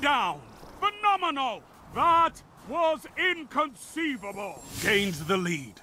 down. Phenomenal! That was inconceivable. Gains the lead.